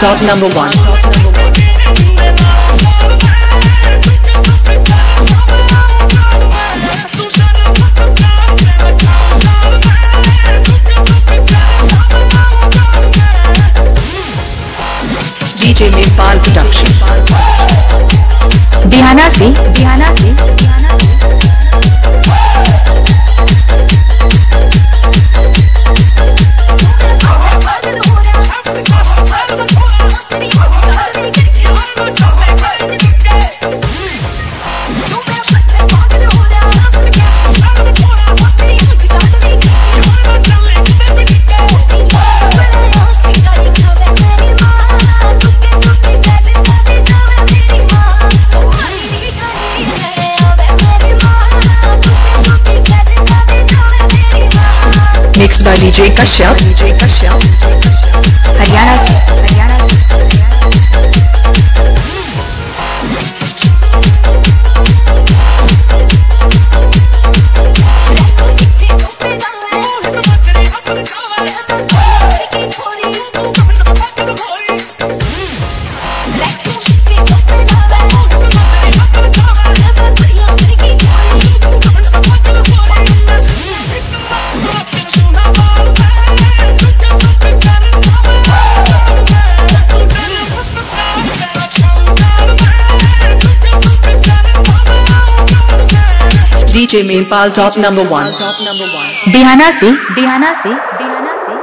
Dot number one. Nepal production बिहाना से बिहाना से Mixed by DJ Kashyap. DJ Kashyap. Haryana से हरियाणा से DJ Mainpal top number one. Bihana se, Bihana se, Bihana se.